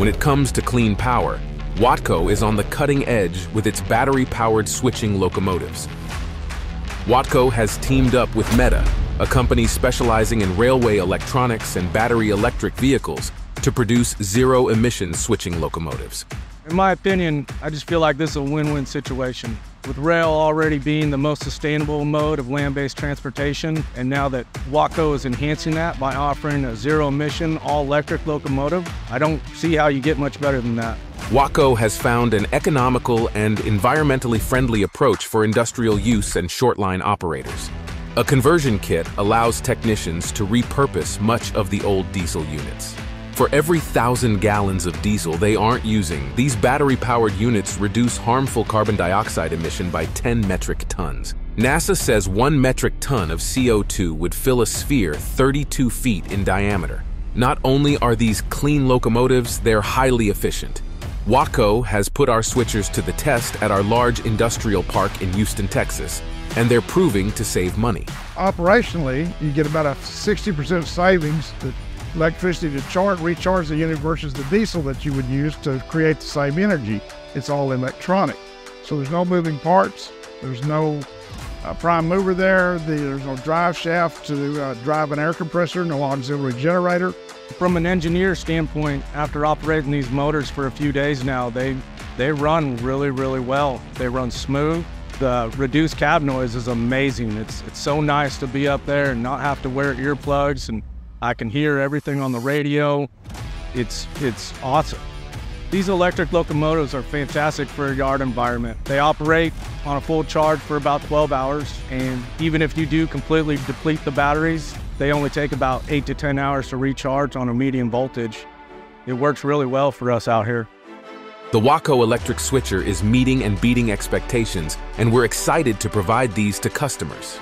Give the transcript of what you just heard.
When it comes to clean power, Watco is on the cutting edge with its battery-powered switching locomotives. Watco has teamed up with Medha, a company specializing in railway electronics and battery electric vehicles, to produce zero-emission switching locomotives. In my opinion, I just feel like this is a win-win situation. With rail already being the most sustainable mode of land-based transportation, and now that Watco is enhancing that by offering a zero-emission, all-electric locomotive, I don't see how you get much better than that. Watco has found an economical and environmentally friendly approach for industrial use and short-line operators. A conversion kit allows technicians to repurpose much of the old diesel units. For every thousand gallons of diesel they aren't using, these battery-powered units reduce harmful carbon dioxide emission by 10 metric tons. NASA says one metric ton of CO2 would fill a sphere 32 feet in diameter. Not only are these clean locomotives, they're highly efficient. Watco has put our switchers to the test at our large industrial park in Houston, Texas, and they're proving to save money. Operationally, you get about a 60% savings electricity to charge, recharge the unit versus the diesel that you would use to create the same energy. It's all electronic. So there's no moving parts. There's no uh, prime mover there. The, there's no drive shaft to uh, drive an air compressor, no auxiliary generator. From an engineer standpoint, after operating these motors for a few days now, they they run really, really well. They run smooth. The reduced cab noise is amazing. It's it's so nice to be up there and not have to wear earplugs and I can hear everything on the radio. It's, it's awesome. These electric locomotives are fantastic for a yard environment. They operate on a full charge for about 12 hours, and even if you do completely deplete the batteries, they only take about 8 to 10 hours to recharge on a medium voltage. It works really well for us out here. The Watco electric switcher is meeting and beating expectations, and we're excited to provide these to customers.